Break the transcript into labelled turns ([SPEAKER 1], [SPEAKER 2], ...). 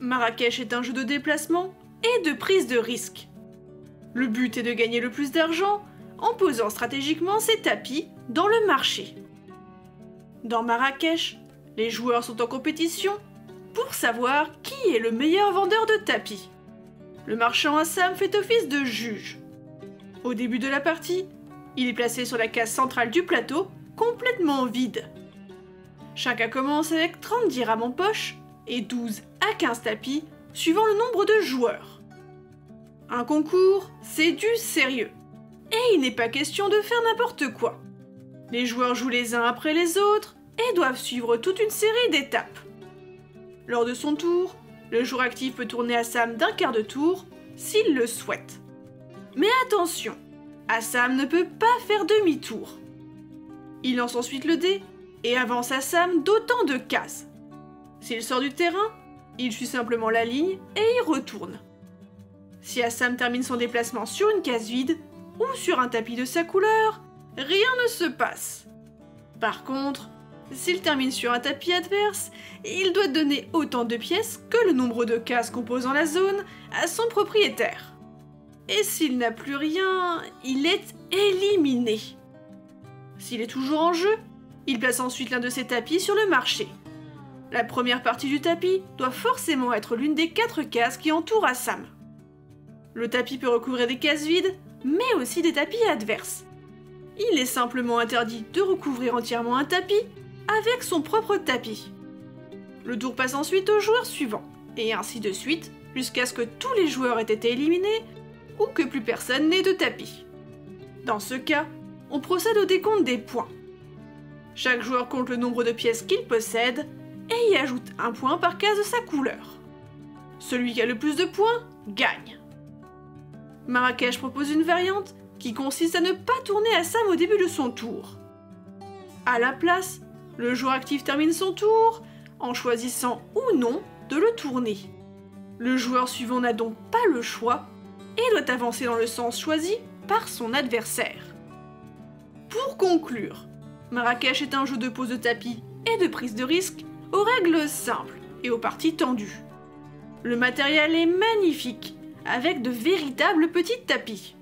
[SPEAKER 1] Marrakech est un jeu de déplacement et de prise de risque. Le but est de gagner le plus d'argent en posant stratégiquement ses tapis dans le marché. Dans Marrakech, les joueurs sont en compétition pour savoir qui est le meilleur vendeur de tapis. Le marchand Assam fait office de juge. Au début de la partie, il est placé sur la case centrale du plateau, complètement vide. Chacun commence avec 30 dirhams en poche et 12 à 15 tapis, suivant le nombre de joueurs. Un concours, c'est du sérieux. Et il n'est pas question de faire n'importe quoi. Les joueurs jouent les uns après les autres et doivent suivre toute une série d'étapes. Lors de son tour, le joueur actif peut tourner Assam d'un quart de tour s'il le souhaite. Mais attention, Assam ne peut pas faire demi-tour. Il lance ensuite le dé et avance Assam d'autant de cases. S'il sort du terrain, il suit simplement la ligne et y retourne. Si Assam termine son déplacement sur une case vide ou sur un tapis de sa couleur, rien ne se passe. Par contre, s'il termine sur un tapis adverse, il doit donner autant de pièces que le nombre de cases composant la zone à son propriétaire. Et s'il n'a plus rien, il est éliminé. S'il est toujours en jeu, il place ensuite l'un de ses tapis sur le marché. La première partie du tapis doit forcément être l'une des quatre cases qui entourent Assam. Le tapis peut recouvrir des cases vides, mais aussi des tapis adverses. Il est simplement interdit de recouvrir entièrement un tapis avec son propre tapis. Le tour passe ensuite au joueur suivant, et ainsi de suite, jusqu'à ce que tous les joueurs aient été éliminés ou que plus personne n'ait de tapis. Dans ce cas, on procède au décompte des points. Chaque joueur compte le nombre de pièces qu'il possède et y ajoute un point par case de sa couleur. Celui qui a le plus de points gagne. Marrakech propose une variante qui consiste à ne pas tourner à Sam au début de son tour. À la place, le joueur actif termine son tour en choisissant ou non de le tourner. Le joueur suivant n'a donc pas le choix et doit avancer dans le sens choisi par son adversaire. Pour conclure, Marrakech est un jeu de pose de tapis et de prise de risque aux règles simples et aux parties tendues. Le matériel est magnifique, avec de véritables petits tapis.